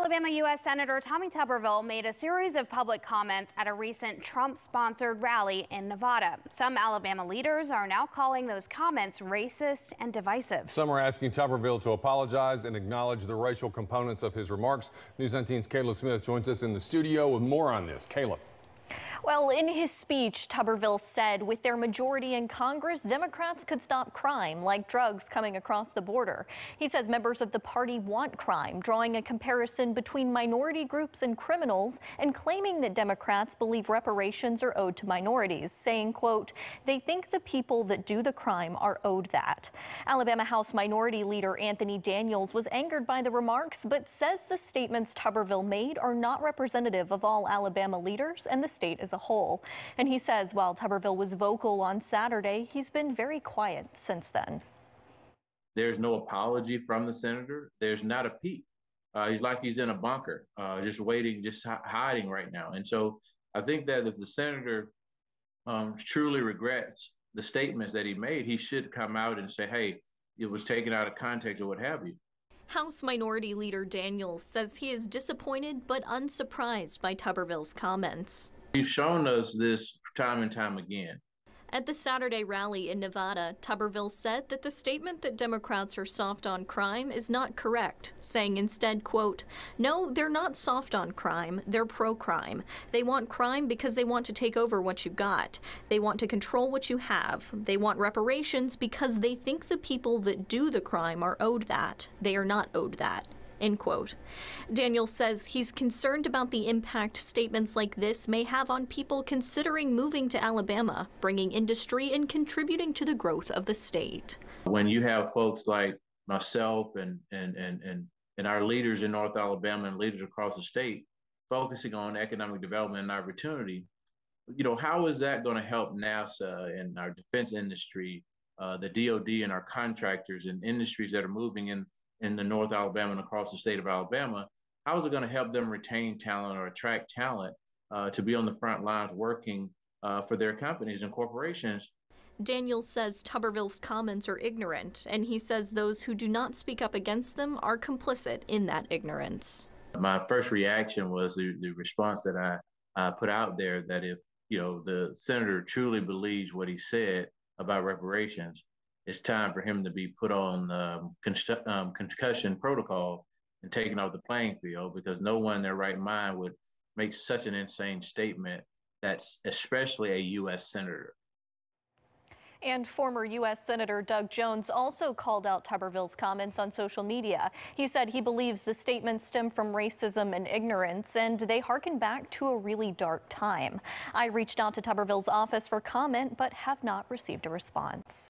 Alabama U.S. Senator Tommy Tuberville made a series of public comments at a recent Trump sponsored rally in Nevada. Some Alabama leaders are now calling those comments racist and divisive. Some are asking Tuberville to apologize and acknowledge the racial components of his remarks. News 19's Caleb Smith joins us in the studio with more on this. Kayla. Well, in his speech, Tuberville said with their majority in Congress, Democrats could stop crime like drugs coming across the border. He says members of the party want crime, drawing a comparison between minority groups and criminals and claiming that Democrats believe reparations are owed to minorities, saying, quote, they think the people that do the crime are owed that. Alabama House Minority Leader Anthony Daniels was angered by the remarks, but says the statements Tuberville made are not representative of all Alabama leaders and the state as a whole. And he says while Tuberville was vocal on Saturday, he's been very quiet since then. There's no apology from the senator. There's not a peep. Uh, he's like he's in a bunker, uh, just waiting, just hiding right now. And so I think that if the senator um, truly regrets the statements that he made, he should come out and say, hey, it was taken out of context or what have you. House Minority Leader Daniels says he is disappointed but unsurprised by Tuberville's comments. He's shown us this time and time again. At the Saturday rally in Nevada, Tuberville said that the statement that Democrats are soft on crime is not correct, saying instead, quote, no, they're not soft on crime, they're pro-crime. They want crime because they want to take over what you got. They want to control what you have. They want reparations because they think the people that do the crime are owed that. They are not owed that. End quote. Daniel says he's concerned about the impact statements like this may have on people considering moving to Alabama, bringing industry and contributing to the growth of the state. When you have folks like myself and and and and, and our leaders in North Alabama and leaders across the state focusing on economic development and opportunity, you know, how is that going to help NASA and our defense industry, uh, the DoD and our contractors and industries that are moving in in the North Alabama and across the state of Alabama, how is it going to help them retain talent or attract talent uh, to be on the front lines working uh, for their companies and corporations? Daniel says Tuberville's comments are ignorant, and he says those who do not speak up against them are complicit in that ignorance. My first reaction was the, the response that I uh, put out there that if you know the senator truly believes what he said about reparations, it's time for him to be put on um, um, concussion protocol and taken off the playing field because no one in their right mind would make such an insane statement that's especially a U.S. senator. And former U.S. Senator Doug Jones also called out Tuberville's comments on social media. He said he believes the statements stem from racism and ignorance, and they harken back to a really dark time. I reached out to Tuberville's office for comment, but have not received a response.